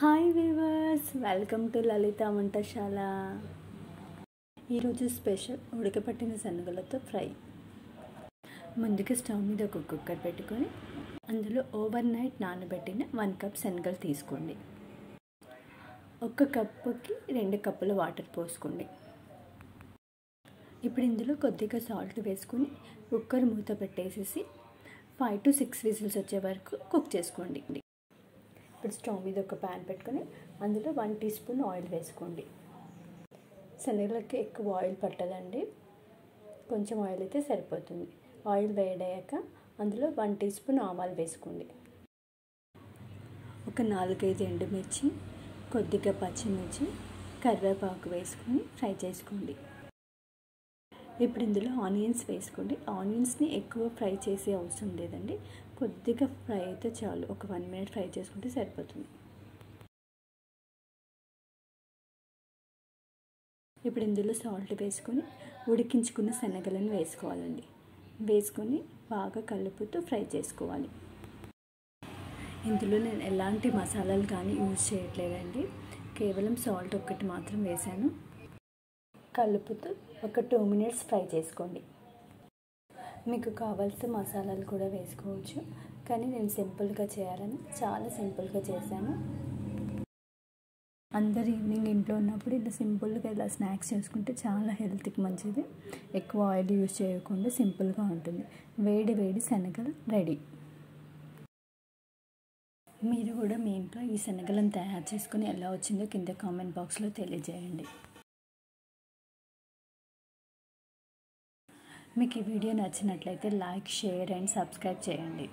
Hi viewers welcome to Lalitha వంటశాల ఈరోజు special ఉడకపట్టిన శనగలతో fry. ముందుగా స్టవ్ మీద ఒక కుక్కర్ పెట్టుకొని అందులో ఓవర్ నైట్ నానబెట్టిన వన్ కప్ శనగలు తీసుకోండి. ఒక కప్పుకి రెండు కప్పుల వాటర్ పోసుకోండి. ఇప్పుడు ఇందులో కొద్దిగా సాల్ట్ వేసుకొని కుక్కర్ మూత పెట్టేసేసి ఫైవ్ టు సిక్స్ విజిల్స్ వచ్చే వరకు కుక్ చేసుకోండి. ఇప్పుడు స్టవ్ మీద ఒక ప్యాన్ పెట్టుకొని అందులో వన్ టీ స్పూన్ ఆయిల్ వేసుకోండి. శనగలకి ఎక్కువ ఆయిల్ పట్టదండి. కొంచెం ఆయిల్ అయితే సరిపోతుంది. ఆయిల్ వేడయ్యాక అందులో వన్ టీ స్పూన్ ఆవాలు వేసుకోండి. ఒక నాలుగైదు ఎండుమిర్చి కొద్దిగా పచ్చిమిర్చి కరివేపాకు వేసుకొని ఫ్రై చేసుకోండి. ఇప్పుడు ఇందులో ఆనియన్స్ వేసుకోండి. ఆనియన్స్ని ఎక్కువ ఫ్రై చేసే అవసరం లేదండి. కొద్దిగా ఫ్రై అయితే చాలు. ఒక వన్ మినిట్ ఫ్రై చేసుకుంటే సరిపోతుంది. ఇప్పుడు ఇందులో సాల్ట్ వేసుకొని ఉడికించుకున్న శనగలను వేసుకోవాలండి. వేసుకొని బాగా కలుపుతూ ఫ్రై చేసుకోవాలి. ఇందులో నేను ఎలాంటి మసాలాలు కానీ యూజ్ చేయట్లేదండి. కేవలం సాల్ట్ ఒక్కటి మాత్రం వేసాను. కలుపుతూ ఒక టూ మినిట్స్ ఫ్రై చేసుకోండి. మీకు కావాల్సిన మసాలాలు కూడా వేసుకోవచ్చు. కానీ నేను సింపుల్గా చేయాలని చాలా సింపుల్గా చేశాను. అందరు ఈవినింగ్ ఇంట్లో ఉన్నప్పుడు ఇలా సింపుల్గా ఇలా స్నాక్స్ చేసుకుంటే చాలా హెల్త్కి మంచిది. ఎక్కువ ఆయిల్ యూజ్ చేయకుండా సింపుల్గా ఉంటుంది. వేడి వేడి శనగలు రెడీ మీరు కూడా మీ ఇంట్లో ఈ శనగలను తయారు చేసుకుని ఎలా వచ్చిందో కింద కామెంట్ బాక్స్లో తెలియజేయండి. మీకు ఈ వీడియో నచ్చినట్లయితే లైక్ షేర్ అండ్ సబ్స్క్రైబ్ చేయండి.